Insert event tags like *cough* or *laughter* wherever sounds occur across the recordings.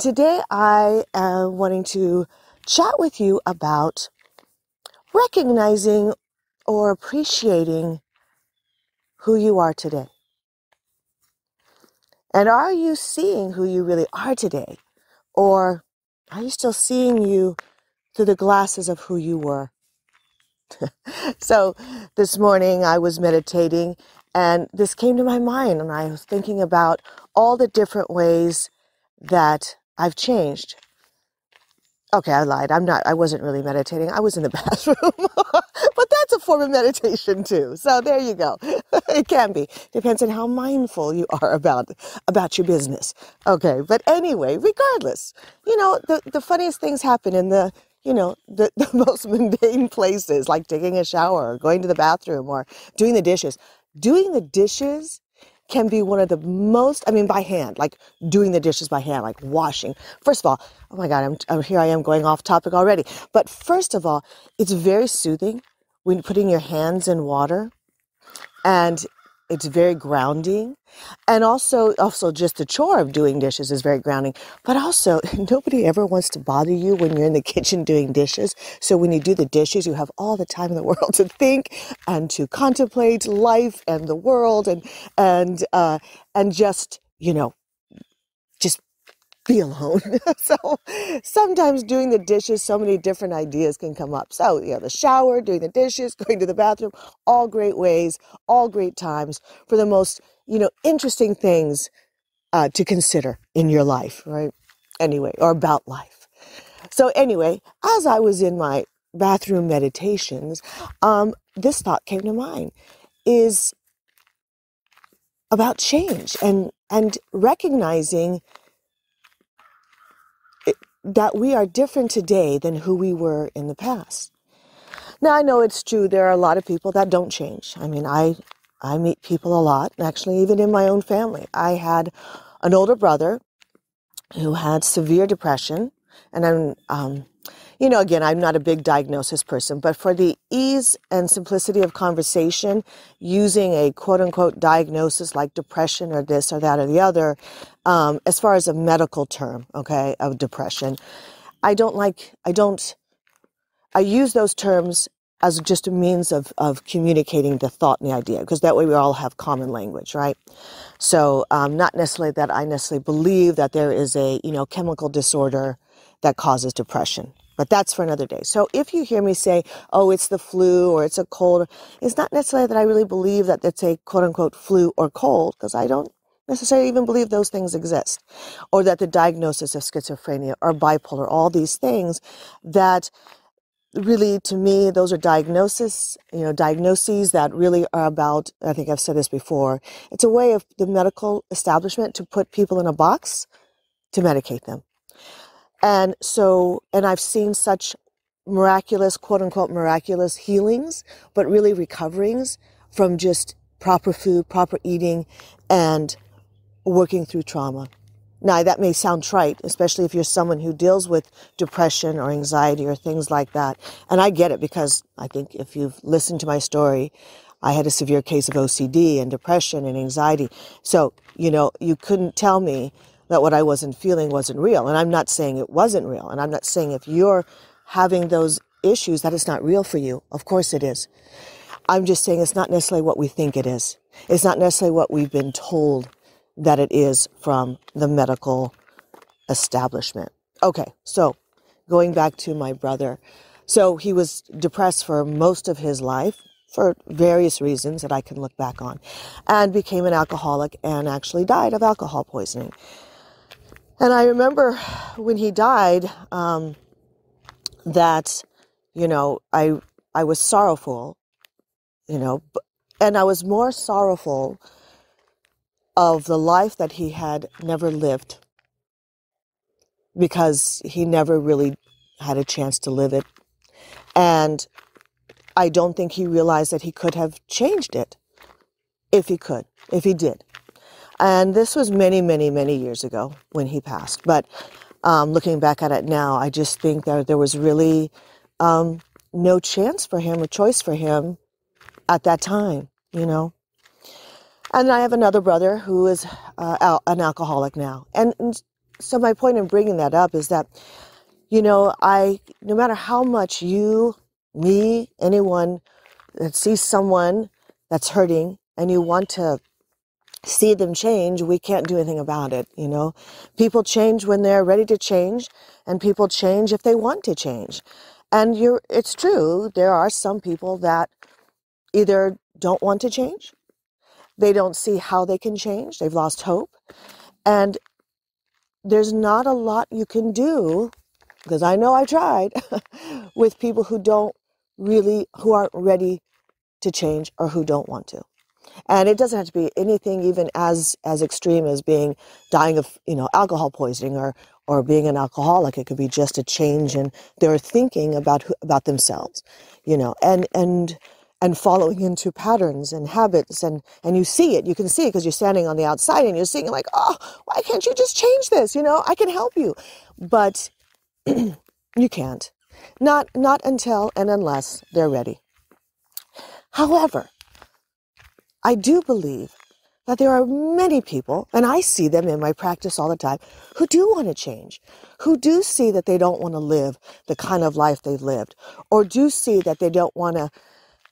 Today, I am wanting to chat with you about recognizing or appreciating who you are today. And are you seeing who you really are today? Or are you still seeing you through the glasses of who you were? *laughs* so this morning I was meditating and this came to my mind and I was thinking about all the different ways that I've changed. Okay, I lied. I'm not, I wasn't really meditating. I was in the *laughs* bathroom. but that's a form of meditation too. So there you go. *laughs* it can be. Depends on how mindful you are about, about your business. Okay. But anyway, regardless, you know, the, the funniest things happen in the, you know, the, *laughs* the most mundane places like taking a shower or going to the bathroom or doing the dishes. Doing the dishes can be one of the most, I mean, by hand, like doing the dishes by hand, like washing. First of all, oh my God, I'm, I'm here I am going off topic already. But first of all, it's very soothing when putting your hands in water and it's very grounding. And also also just the chore of doing dishes is very grounding. But also *laughs* nobody ever wants to bother you when you're in the kitchen doing dishes. So when you do the dishes you have all the time in the *laughs* world to think and to contemplate life and the world and and uh and just you know be alone. *laughs* so sometimes doing the dishes, so many different ideas can come up. So, you know, the shower, doing the dishes, *laughs* going to the bathroom, all great ways, all great times for the most, you know, interesting things uh, to consider in your life, right? Anyway, or about life. So, anyway, as I was in my bathroom meditations, um, this thought came to mind is about change and and recognizing that we are different today than who we were in the past. Now I know it's true there are a lot of people that don't change. I mean, I I meet people a lot, actually even in my own family. I had an older brother who had severe depression and I'm um, you know, again, I'm not a big diagnosis person, but for the ease and simplicity of conversation, using a quote unquote diagnosis like depression or this or that or the other, um, as far as a medical term, okay, of depression, I don't like, I don't, I use those terms as just a means of, of communicating the thought and the idea, because that way we all have common language, right? So, um, not necessarily that I necessarily believe that there is a, you know, chemical disorder that causes depression. But that's for another day. So if you hear me say, oh, it's the flu or it's a cold, it's not necessarily that I really believe that it's a quote unquote flu or cold, because I don't necessarily even believe those things exist, or that the diagnosis of schizophrenia or bipolar, all these things that really to me those are diagnoses you know diagnoses that really are about i think i've said this before it's a way of the medical establishment to put people in a box to medicate them and so, and I've seen such miraculous, quote unquote, miraculous healings, but really recoverings from just proper food, proper eating, and working through trauma. Now, that may sound trite, especially if you're someone who deals with depression or anxiety or things like that. And I get it because I think if you've listened to my story, I had a severe case of OCD and depression and anxiety. So, you know, you couldn't tell me that what I wasn't feeling wasn't real. And I'm not saying it wasn't real. And I'm not saying if you're having those issues that it's not real for you. Of course it is. I'm just saying it's not necessarily what we think it is. It's not necessarily what we've been told that it is from the medical establishment. Okay, so going back to my brother. So he was depressed for most of his life for various reasons that I can look back on and became an alcoholic and actually died of alcohol poisoning. And I remember when he died, um, that, you know, I, I was sorrowful, you know, and I was more sorrowful of the life that he had never lived because he never really had a chance to live it. And I don't think he realized that he could have changed it if he could, if he did. And this was many, many, many years ago when he passed. But um, looking back at it now, I just think that there was really um, no chance for him, a choice for him at that time, you know. And I have another brother who is uh, an alcoholic now. And so my point in bringing that up is that you know I no matter how much you, me, anyone that sees someone that's hurting and you want to see them change, we can't do anything about it. You know, people change when they're ready to change, and people change if they want to change. And you're, it's true, there are some people that either don't want to change, they don't see how they can change, they've lost hope, and there's not a lot you can do, because I know I tried, *laughs* with people who don't really, who aren't ready to change or who don't want to and it doesn't have to be anything even as as extreme as being dying of you know alcohol poisoning or or being an alcoholic. It could be just a change in their thinking about who, about themselves you know and and and following into patterns and habits. And and you see it. You can see it because you're standing on the outside and you're seeing like oh why can't you just change this? You know i can help you. But *clears throat* you can't. Not not until and unless they're ready. However I do believe that there are many people, and I see them in my practice all the time, who do want to change, who do see that they don't want to live the kind of life they've lived, or do see that they don't want to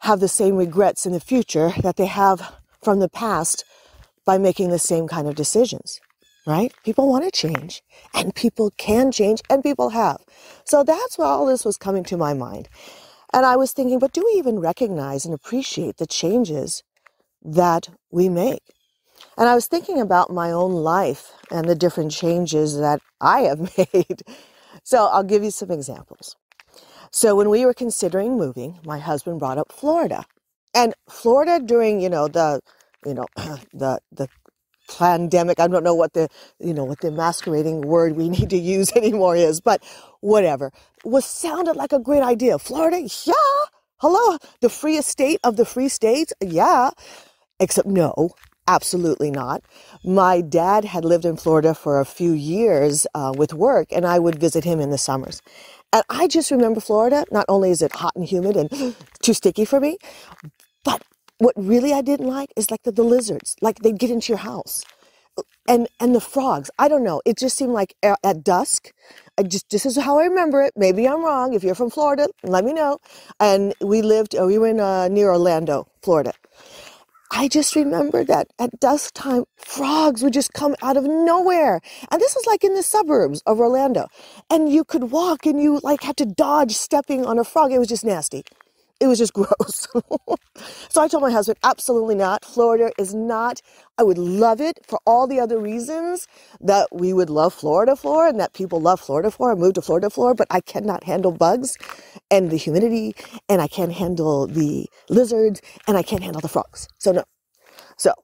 have the same regrets in the future that they have from the past by making the same kind of decisions, right? People want to change, and people can change, and people have. So that's why all this was coming to my mind. And I was thinking, but do we even recognize and appreciate the changes that we make. And I was thinking about my own life and the different changes that I have *laughs* made. So I'll give you some examples. So when we were considering moving, my husband brought up Florida. And Florida during, you know, the you know, *clears throat* the the pandemic, I don't know what the, you know, what the masquerading word we *laughs* need to use anymore is, but whatever. Was sounded like a great idea. Florida, yeah. Hello, the freest state of the free states. Yeah. Except, no, absolutely not. My dad had lived in Florida for a few years uh, with work, and I would visit him in the summers. And I just remember Florida, not only is it hot and humid and *gasps* too sticky for me, but what really I didn't like is like the, the lizards, like they'd get into your house. And and the frogs, I don't know. It just seemed like at dusk. I just this is how I remember it. Maybe I'm wrong. If you're from Florida, let me know. And we lived. Uh, we were in uh, near Orlando, Florida, I just remember that at dusk time, frogs would just come out of nowhere. And this was like in the suburbs of Orlando. And you could walk and you like had to dodge stepping on a frog. It was just nasty. It was just *laughs* gross. so I told my husband, absolutely not. Florida is not. I would love it for all the other reasons that we would love Florida for and that people love Florida for and move to Florida for, but I cannot handle bugs and the humidity and I can't handle the lizards and I can't handle the frogs. So no. So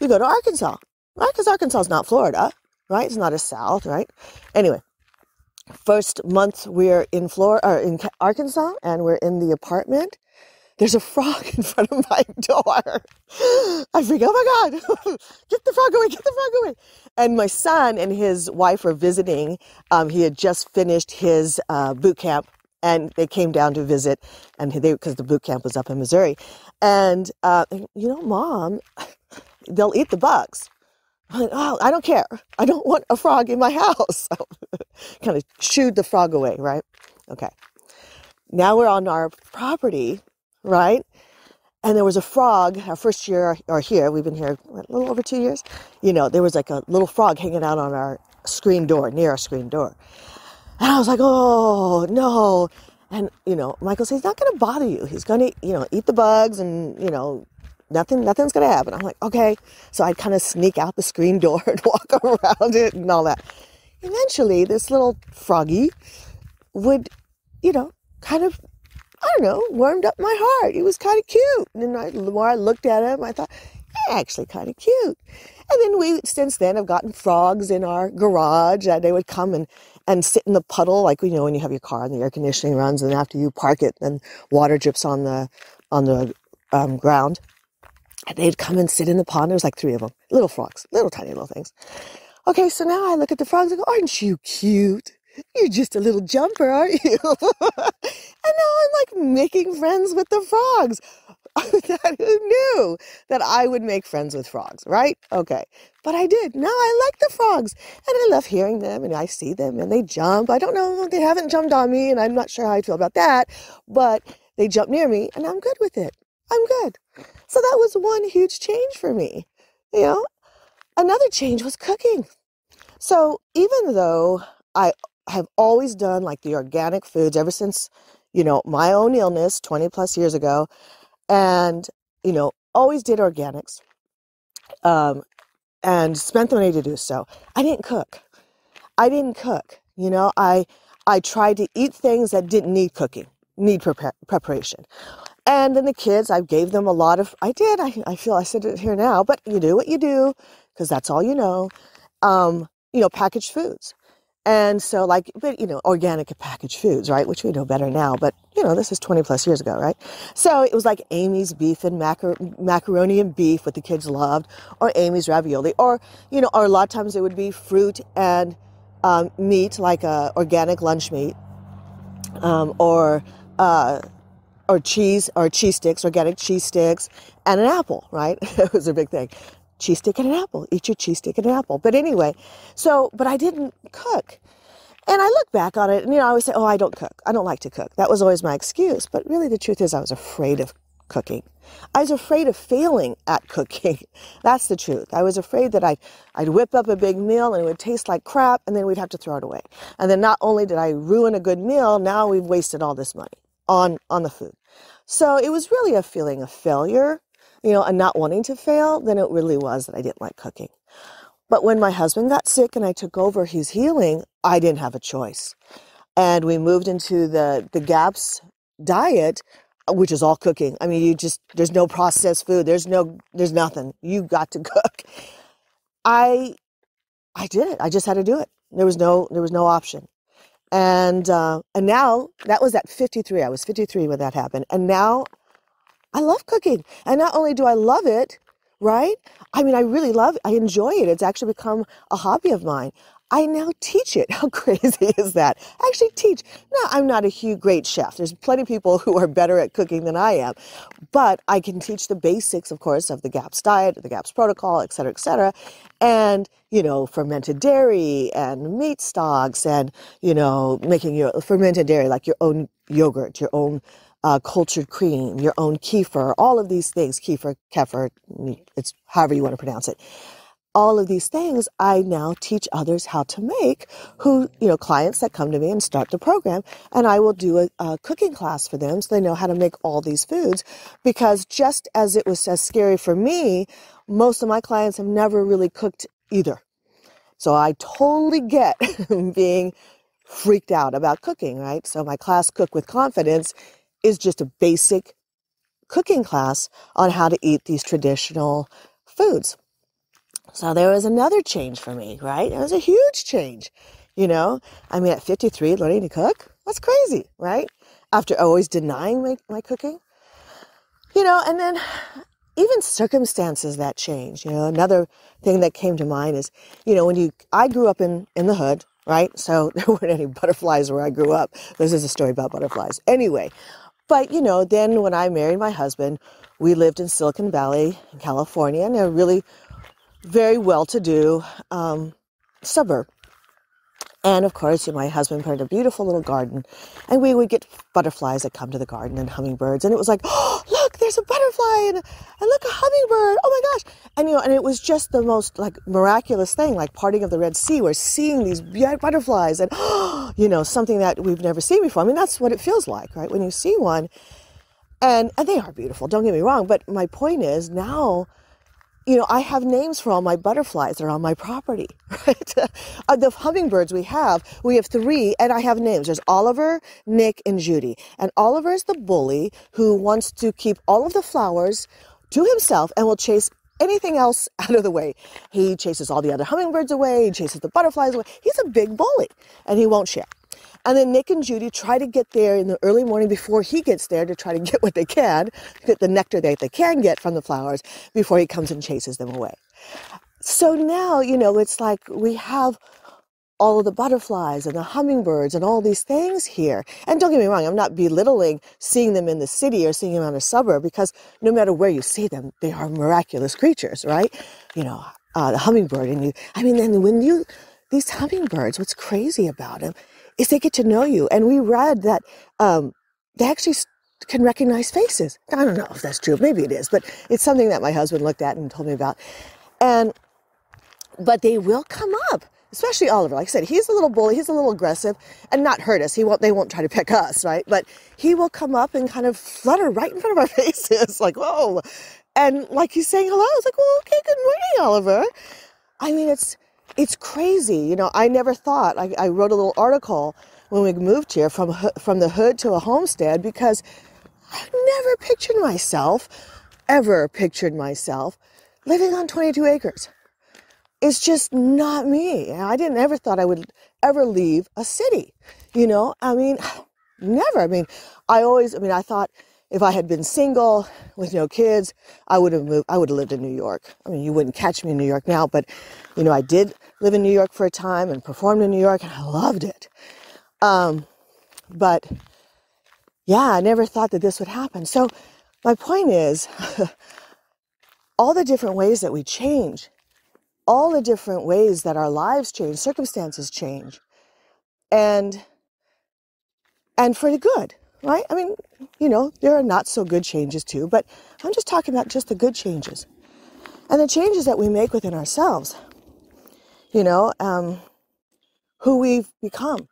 we go to Arkansas, right? Because Arkansas is not Florida, right? It's not a South, right? Anyway, first month we're in Florida or in Arkansas and we're in the apartment. There's a frog *laughs* in front of my door. I freak, oh my God, *laughs* get the frog away, get the frog away. And my son and his wife were visiting. Um, he had just finished his uh, boot camp and they came down to visit and they because the boot camp was up in missouri and uh, you know mom *laughs* they'll eat the bugs like, oh i don't care. I don't want a frog in my house. Kind of shooed the frog away right? Okay. Now we're on our property right? And there was a frog our first year or here we've been here a little over two years? You know there was like a little frog hanging out on our screen door near our screen door. And I was like, oh, no. And, you know, Michael says, he's not going to bother you. He's going to, you know, eat the bugs and, you know, nothing, nothing's to happen. I'm like, okay. So I'd kind of sneak out the screen door *laughs* and walk *laughs* around it and all that. Eventually, this little froggy would, you know, kind of, I don't know, warmed up my heart. He was kind of cute. And I, the more I looked at him, I thought, actually kind of cute. And then we, since then, have gotten frogs in our garage. Uh, they would come and and sit in the puddle, like you know when you have your car and the air conditioning runs, and after you park it, then water drips on the on the um, ground. And they'd come and sit in the pond. There was like three of them, little frogs, little tiny little things. Okay, so now I look at the frogs and go, "Aren't you cute? You're just a little jumper, aren't you?" *laughs* and now I'm like making friends with the frogs. *laughs* Who knew that I would make friends with frogs, right? Okay. But I did. Now I like the frogs and I love hearing them and I see them and they jump. I don't know, they haven't jumped on me and I'm not sure how I feel about that, but they jump near me and I'm good with it. I'm good. So that was one huge change for me. You know, another change was cooking. So even though I have always done like the organic foods ever since, you know, my own illness 20 plus years ago, and, you know, always did organics um, and spent the money to do so. I didn't cook. I didn't cook. You know, I I tried to eat things that didn't need cooking, need prepar- preparation. And then the kids, I gave them a lot of, I did, I, I feel I said it here now, but you do what you do because that's all you know. Um, you know, packaged foods. And so, like, but you know, organic packaged foods, right? Which we know better now, but you know, this is 20 plus years ago, right? So it was like Amy's beef and macar- macaroni and beef, what the kids loved, or Amy's ravioli, or, you know, or a lot of times it would be fruit and um, meat, like uh, organic lunch meat, um, or, uh, or cheese, or cheese sticks, organic cheese sticks, and an apple, right? *laughs* it was a big thing cheese stick and an apple. Eat your cheese stick and an apple. But anyway, so, but I didn't cook. And I look back on it and, you know, I always say, oh, I don't cook. I don't like to cook. That was always my excuse. But really, the truth is, I was afraid of cooking. I was afraid of failing at *laughs* cooking. That's the truth. I was afraid that I'd, I'd whip up a big meal and it would taste like crap and then we'd have to throw it away. And then not only did I ruin a good meal, now we've wasted all this money on, on the food. So it was really a feeling of failure you know, and not wanting to fail than it really was that I didn't like cooking. But when my husband got sick and I took over his healing, I didn't have a choice. And we moved into the, the GAPS diet, uh, which is all cooking. I mean, you just, there's no processed food. There's no, there's nothing. You got to *laughs* cook. I, I did it. I just had to do it. There was no, there was no option. And, uh, and now that was at 53. I was 53 when that happened. And now I love cooking. And not only do I love it, right? I mean, I really love it. I enjoy it. It's actually become a hobby of mine. I now teach it. *laughs* How crazy is that? I actually teach. Now, I'm not a huge, great chef. There's plenty of people who are better at cooking than I am. But I can teach the basics, of course, of the GAPS diet, the GAPS protocol, et cetera, et cetera. And, you know, fermented dairy and meat stocks and, you know, making your fermented dairy like your own yogurt, your own uh, cultured cream, your own kefir, all of these things, kefir, kefir, it's however you want to pronounce it. All of these things I now teach others how to make who, you know, clients that come to me and start the program and I will do a, a cooking class for them so they know how to make all these foods because just as it was as scary for me, most of my clients have never really cooked either. So I totally get *laughs* being freaked out about cooking, right? So my class Cook with Confidence is just a basic cooking class on how to eat these traditional foods. So there was another change for me, right? It was a huge change. You know, I mean, at 53, learning to cook, that's crazy, right? After always denying my, my cooking. You know, and then even circumstances that change. You know, another thing that came to mind is, you know, when you, I grew up in, in the hood, right? So *laughs* there weren't any butterflies where I grew up. This is a story about butterflies. Anyway, but, you know, then when I married my husband, we lived in Silicon Valley, in California, in a really very well to do um, suburb. And of course, my husband planted a beautiful little garden, and we would get butterflies that come to the garden and hummingbirds. And it was like, oh, look, there's a butterfly, and, and look, a hummingbird. Oh my gosh. And, you know, and it was just the most like miraculous thing, like parting of the Red Sea. We're seeing these butterflies, and, oh, *gasps* you know, something that we've never seen before. I mean, that's what it feels like, right? When you see one. And, and they are beautiful, don't get me wrong. But my point is now, you know, I have names for all my butterflies that are on my property, *laughs* right? uh, the hummingbirds we have, we have three, and I have names. There's Oliver, Nick, and Judy. And Oliver is the bully who wants to keep all of the flowers to himself and will chase anything else *laughs* out of the way. He chases all the other hummingbirds away, he chases the butterflies away. He's a big bully, and he won't share. And then Nick and Judy try to get there in the early morning before he gets there to try to get what they can, get the nectar that they can get from the flowers before he comes and chases them away. So now, you know, it's like we have all of the butterflies and the hummingbirds and all these things here. And don't get me wrong, I'm not belittling seeing them in the city or seeing them on a suburb because no matter where you see them, they are miraculous creatures, right? You know, uh, the hummingbird and you, I mean, then when you, these hummingbirds, what's crazy about them is they get to know you. And we read that um, they actually can recognize faces. I don't know if that's true. Maybe it is, but it's something that my husband looked at and told me about. And, but they will come up especially Oliver. Like I said, he's a little bully, he's a little aggressive, and not hurt us. He won't. They won't try to pick us, right? But he will come up and kind of flutter right in front of our *laughs* faces, like whoa, and like he's saying hello. It's like, well, okay, good morning, Oliver. I mean, it's it's crazy. You know, I never thought. I, I wrote a little article when we moved here from from the hood to a homestead because I never pictured myself, ever pictured myself living on 22 acres it's just not me. I didn't ever thought I would ever leave a city. You know, I mean, *sighs* never. I mean, I always, I mean, I thought if I had been single with no kids, I would have moved, I would have lived in New York. I mean, you wouldn't catch me in New York now, but, you know, I did live in New York for a time and performed in New York and I loved it. Um, but yeah, I never thought that this would happen. So my point is, *laughs* all the different ways that we change all the different ways that our lives change, circumstances change, and and for the good, right? I mean, you know, there are not so good changes too, but I'm just talking about just the good changes and the changes that we make within ourselves. You know, um, who we've become.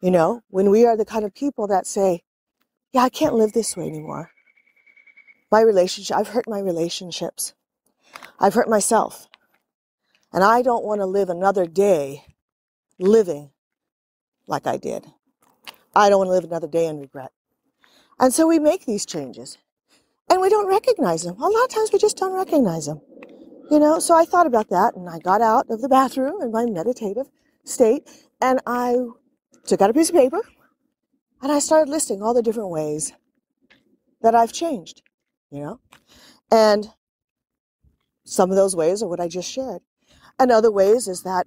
You know, when we are the kind of people that say, "Yeah, I can't live this way anymore." My relationship, I've hurt my relationships. I've hurt myself. And I don't want to live another day living like I did. I don't want to live another day in regret. And so we make these changes and we don't recognize them. A lot of times we just don't recognize them. You know, so I thought about that and I got out of the bathroom in my meditative state and I took out a piece of paper and I started listing all the different ways that I've changed, you know? And some of those ways are what I just shared. And other ways is that,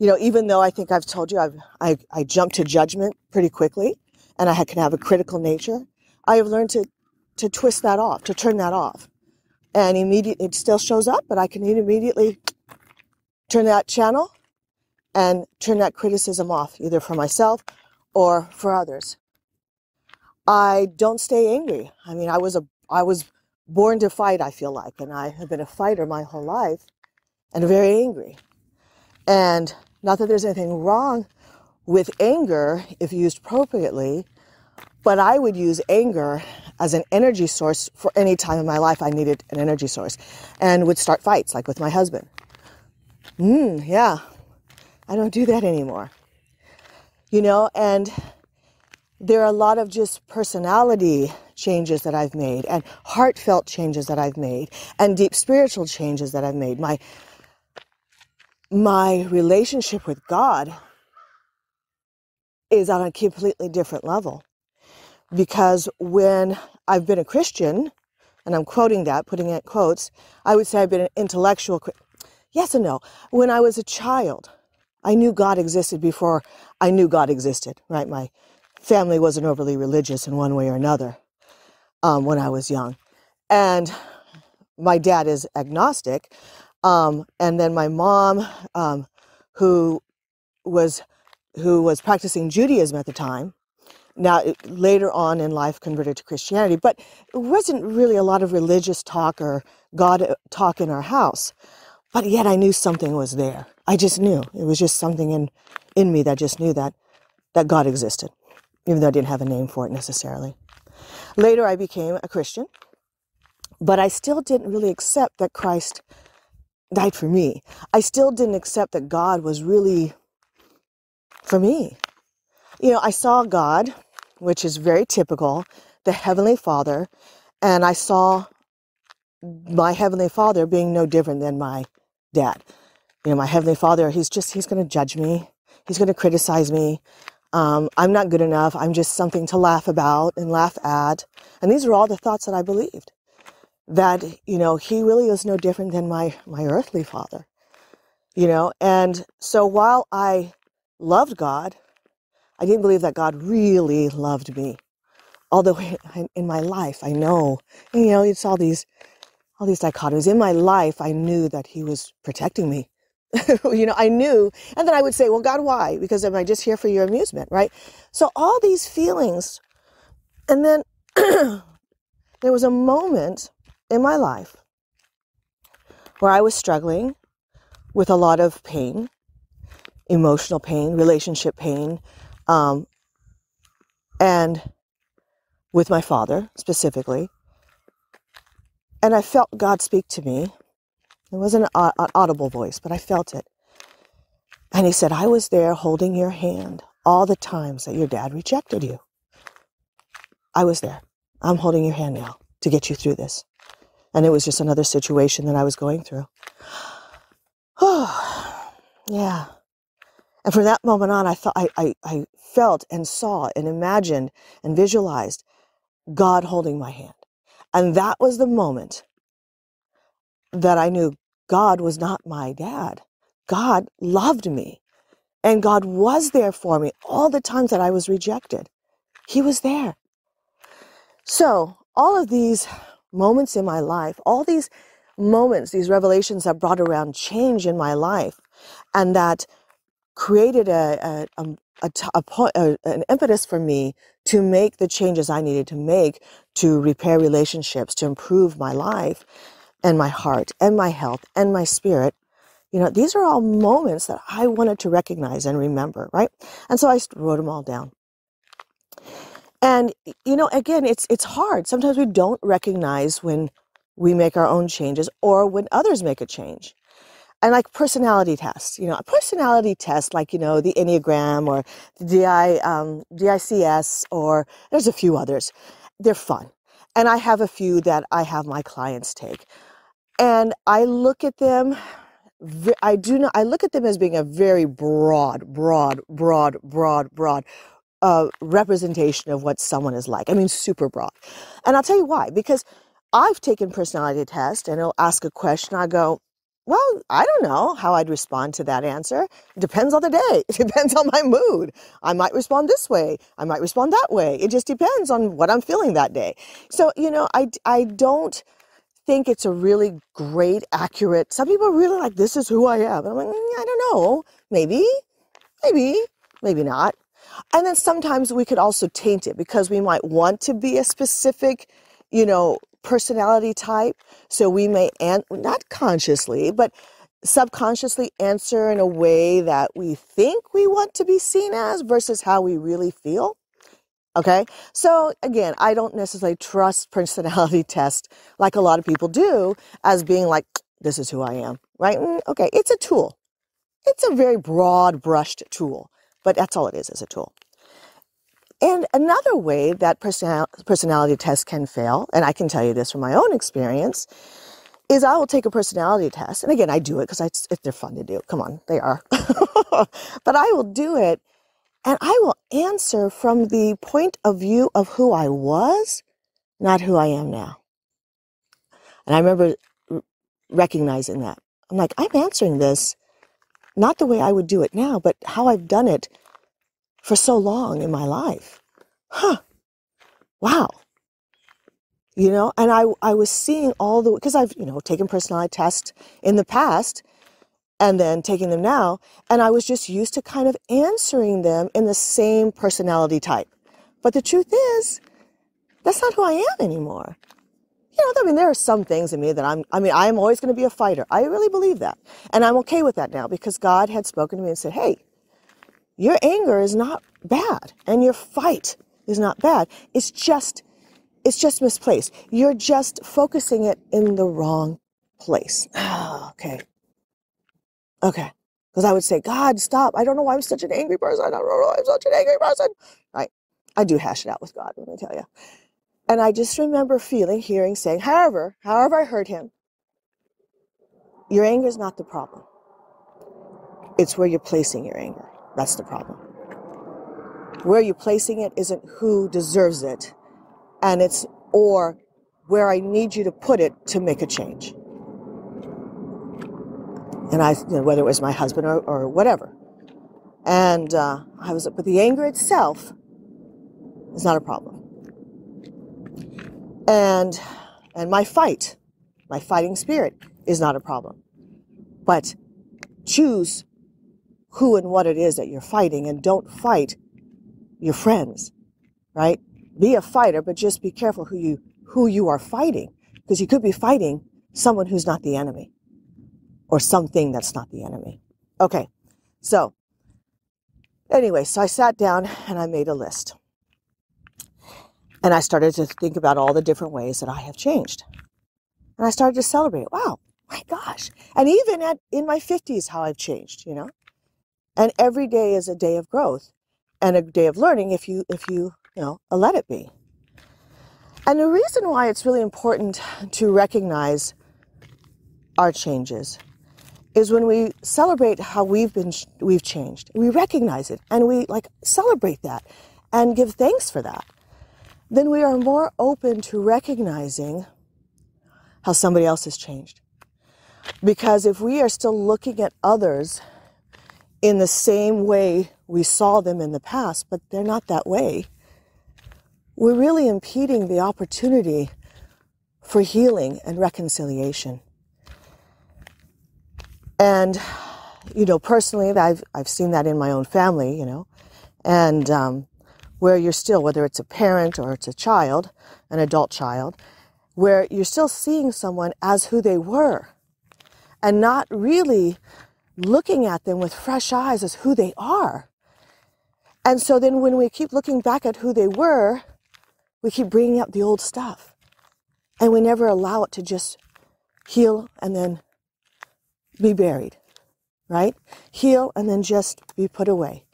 you know, even though I think I've told you I've, I, I jump to judgment pretty quickly and I can have a critical nature, I have learned to, to twist that off, to turn that off. And immediately it still shows up, but I can immediately turn that channel and turn that criticism off, either for myself or for others. I don't stay angry. I mean, I was a I was born to fight, I feel like, and I have been a fighter my whole life and very angry. And not that there's anything wrong with anger if used appropriately, but I would use anger as an energy source for any time in my life I needed an energy source and would start fights like with my husband. Hmm, yeah, I don't do that anymore. You know, and there are a lot of just personality changes that I've made and heartfelt changes that I've made and deep spiritual changes that I've made. My my relationship with God is on a completely different level. Because when I've been a Christian, and I'm quoting that, putting it in quotes, I would say I've been an intellectual. Yes and no. When I was a child, I knew God existed before I knew God existed, right? My family wasn't overly religious in one way or another um, when I was young. And my dad is agnostic, um, and then my mom, um, who was who was practicing Judaism at the time, now later on in life converted to Christianity, but it wasn't really a lot of religious talk or God uh, talk in our house. But yet I knew something was there. I just knew it was just something in in me that just knew that that God existed, even though I didn't have a name for it necessarily. Later, I became a Christian, but I still didn't really accept that Christ died for me. I still didn't accept that God was really for me. You know, I saw God, which is very typical, the Heavenly Father, and I saw my Heavenly Father being no different than my dad. You know, my Heavenly Father, he's just, he's going to judge me. He's going to criticize me. Um, I'm not good enough. I'm just something to laugh about and laugh at. And these are all the thoughts that I believed that, you know, he really is no different than my, my earthly father. you know, and so while I loved God, I didn't believe that God really loved me. Although *laughs* in my life, I know, you know, it's all these, all these dichotomies. In my life, I knew that He was protecting me. *laughs* you know, I knew, and then I would say, "Well, God, why? Because am I just here for your amusement, right?" So all these feelings, and then *clears throat* there was a moment in my life where I was struggling with a lot of pain, emotional pain, relationship pain, um, and with my father specifically. And I felt God speak to me. It wasn't an audible voice, but I felt it. And He said, I was there holding your hand all the times that your dad rejected you. I was there. I'm holding your hand now to get you through this. And it was just another situation that I was going through. Oh, *sighs* yeah. And from that moment on, I thought I, I, I felt and saw and imagined and visualized God holding my hand. And that was the moment that I knew God was not my dad. God loved me. And God was there for me all the times that I was rejected. He was there. So, all of these moments in my life, all these moments, these revelations that brought around change in my life and that created a, a, um, a, a, a, an impetus for me to make the changes I needed to make to repair relationships, to improve my life and my heart and my health and my spirit. You know, these are all moments that I wanted to recognize and remember, right? And so I wrote them all down. And you know, again, it's it's hard. Sometimes we don't recognize when we make our own changes or when others make a change. And like personality tests, you know, a personality test like, you know, the Enneagram or the DI, um, DISC or there's a few others. They're fun. And I have a few that I have my clients take. And I look at them I do not I look at them as being a very broad, broad, broad, broad, broad uh, representation of what someone is like. I mean, super broad. And I'll tell you why. Because I've taken personality test and it'll ask a question. I go, well, I don't know how I'd respond to that answer. It depends on the day. *laughs* It depends on my mood. I might respond this way. I might respond that way. It just depends on what I'm feeling that day. So, you know, I, I don't think it's a really great, accurate. Some people really like, this is who I am. I'm like, mm, I don't know. Maybe, maybe, maybe not. And then sometimes we could also taint it because we might want to be a specific, you know, personality type. So we may, an- not consciously, but subconsciously answer in a way that we think we want to be seen as versus how we really feel. Okay. So again, I don't necessarily trust personality *laughs* test like a lot of people do as being like, this is who I am, right? Mm, okay. It's a tool. It's a very broad brushed tool, but that's all it is, as a tool. And another way that personal, personality tests can fail, and I can tell you this from my own experience, is I will take a personality test. And again, I do it because they're fun to do. Come on, they are. *laughs* but I will do it and I will answer from the point of view of who I was, not who I am now. And I remember recognizing that. I'm like, I'm answering this not the way I would do it now, but how I've done it for so long in my life. Huh. Wow. You know, and I, I was seeing all the, because I've, you know, taken personality tests in the past and then taking them now. And I was just used to kind of answering them in the same personality type. But the truth is, that's not who I am anymore. You know, I mean, there are some things in me that I'm, I mean, I am always going to be a fighter. I really believe that. And I'm okay with that now because God had spoken to me and said, hey, your anger is not bad and your fight is not bad. It's just, it's just misplaced. You're just focusing it in the wrong place. *sighs* okay. Okay. Because I would say, God, stop. I don't know why I'm such an angry person. I don't know why I'm such an angry person. Right. I do hash it out with God, let me tell you. And I just remember feeling, hearing, saying, however, however I heard him, your anger is not the problem. It's where you're placing your anger. That's the problem. Where you're placing it isn't who deserves it, and it's or where I need you to put it to make a change. and I, you know, whether it was my husband or, or whatever. And uh, I was, but the anger itself is not a problem. And and my fight, my fighting spirit is not a problem. But choose who and what it is that you're fighting, and don't fight your friends, right? Be a fighter, but just be careful who you who you are fighting, because you could be fighting someone who's not the enemy or something that's not the enemy. Okay, so anyway, so I sat down and I made a list. And I started to think about all the different ways that I have changed. And I started to celebrate. Wow, my gosh. And even at in my 50s, how I've changed, you know? And every day is a day of growth and a day of learning if you if you, you know, let it be. And the reason why it's really important to recognize our changes is when we celebrate how we've been we've changed. We recognize it and we like celebrate that and give thanks for that. Then we are more open to recognizing how somebody else has changed. Because if we are still looking at others in the same way we saw them in the past, but they're not that way, we're really impeding the opportunity for healing and reconciliation. And, you know, personally, I've, I've seen that in my own family, you know, and um, where you're still, whether it's a parent or it's a child, an adult child, where you're still seeing someone as who they were and not really looking at them with fresh eyes as who they are. And so then when we keep looking back at who they were, we keep bringing up the old stuff. And we never allow it to just heal and then be buried, right? Heal and then just be put away.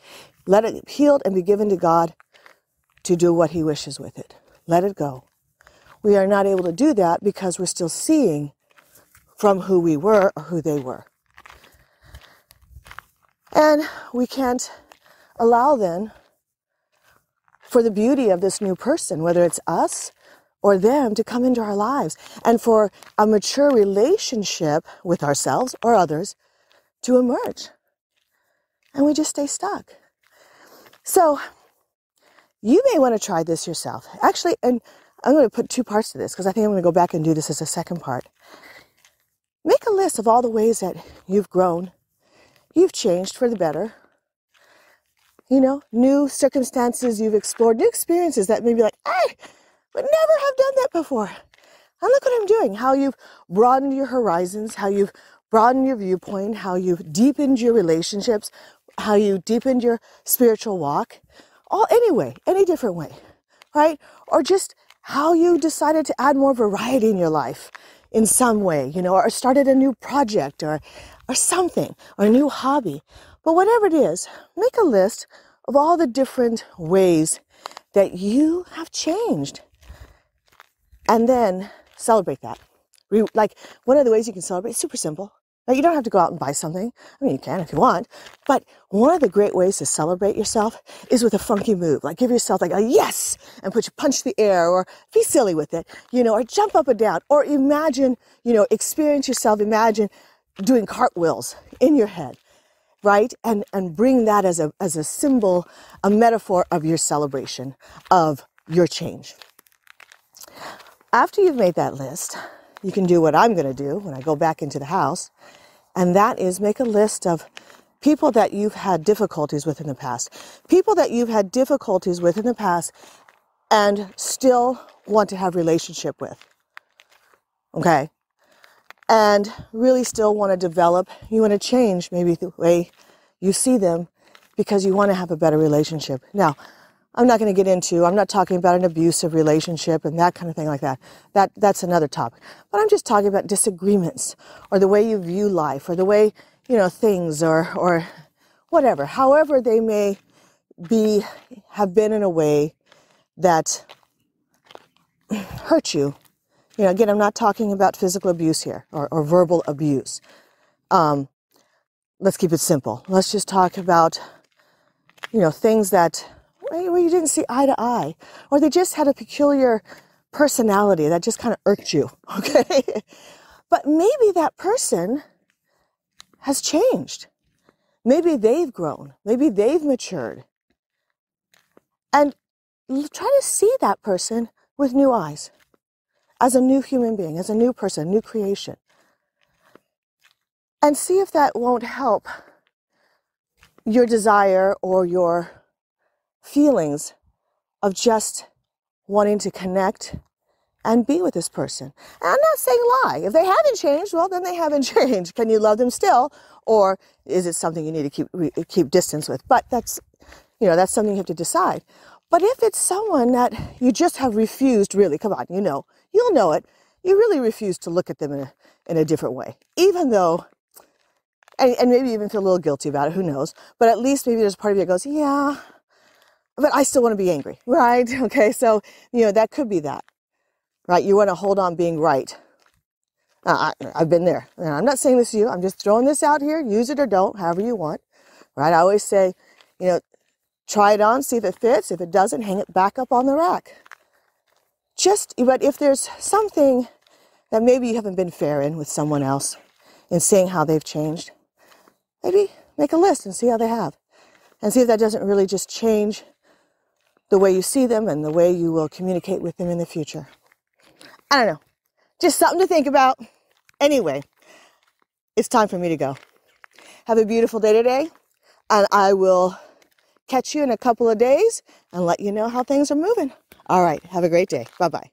Let it healed and be given to God to do what He wishes with it. Let it go. We are not able to do that because we're still seeing from who we were or who they were. And we can't allow then for the beauty of this new person, whether it's us or them, to come into our lives and for a mature relationship with ourselves or others to emerge. And we just stay stuck. So you may want to try this yourself. Actually, and I'm going to put two parts to this because I think I'm going to go back and do this as a second part. Make a list of all the ways that you've grown, you've changed for the better. You know, new circumstances you've explored, new experiences that maybe like, I would never have done that before. And look what I'm doing, how you've broadened your horizons, how you've broadened your viewpoint, how you've deepened your relationships, how you deepened your spiritual walk. All anyway, any different way, right? Or just how you decided to add more variety in your life in some way, you know, or started a new project or, or something, or a new hobby. But whatever it is, make a list of all the different ways that you have changed. And then celebrate that. Like one of the ways you can celebrate, super simple. Now, you don't have to go out and buy something. I mean, you can if you want. But one of the great ways to celebrate yourself is with a funky move. Like give yourself like a yes and put your punch the air or be silly with it, you know, or jump up and down or imagine, you know, experience yourself. Imagine doing cartwheels in your head, right? And, and bring that as a, as a symbol, a metaphor of your celebration of your change. After you've made that list, you can do what I'm going to do when I go back into the house, and that is make a list of people that you've had difficulties with in the past, people that you've had difficulties with in the past and still want to have relationship with. Okay? And really still want to develop, you want to change maybe the way you see them because you want to have a better relationship. Now, I'm not going to get into, I'm not talking about an abusive relationship and that kind of thing like that. That, that's another topic. But I'm just talking about disagreements or the way you view life or the way, you know, things or, or whatever, however they may be, have been in a way that hurt you. You know, again, I'm not talking about physical abuse here or, or verbal abuse. Um, let's keep it simple. Let's just talk about, you know, things that where you didn't see eye to eye, or they just had a peculiar personality that just kind of irked you, *laughs* okay? but maybe that person has changed. Maybe they've grown. Maybe they've matured. And try to see that person with new eyes as a new human being, as a new person, new creation. And see if that won't help your desire or your feelings of just wanting to connect and be with this person. And I'm not saying lie. If they haven't changed, well, then they haven't *laughs* changed. Can you love them still? Or is it something you need to keep, keep distance with? But that's, you know, that's something you have to decide. But if it's someone that you just have refused, really, come on, you know, you'll know it. You really refuse to look at them in a, in a different way, even though, and, and maybe even feel a little guilty about it, who knows. But at least maybe there's part of you that goes, yeah, but I still want to be angry, *laughs* right? Okay, so, you know, that could be that, right? You want to hold on being right. Uh, I, have been there. And I'm not saying this to you. I'm just throwing this out here. Use it or don't, however you want, right? I always say, you know, try it on, see if it fits. If it doesn't, hang it back up on the rack. Just, but if there's something that maybe you haven't been fair in with someone else in seeing how they've changed, maybe make a list and see how they have. And see if that doesn't really just change the way you see them and the way you will communicate with them in the future. I don't know. Just something to think about. Anyway, it's time for me to go. Have a beautiful day today, and I will catch you in a couple of days and let you know how things are moving. All right, have a great day. Bye bye.